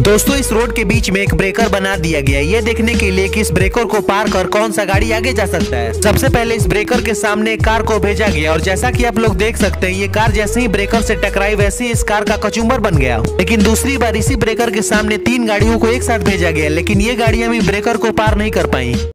दोस्तों, इस रोड के बीच में एक ब्रेकर बना दिया गया ये देखने के लिए कि इस ब्रेकर को पार कर कौन सा गाड़ी आगे जा सकता है। सबसे पहले इस ब्रेकर के सामने एक कार को भेजा गया और जैसा कि आप लोग देख सकते हैं, ये कार जैसे ही ब्रेकर से टकराई, वैसे ही इस कार का कचुम्बर बन गया। लेकिन दूसरी बार इसी ब्रेकर के सामने तीन गाड़ियों को एक साथ भेजा गया, लेकिन ये गाड़ियाँ भी ब्रेकर को पार नहीं कर पाई।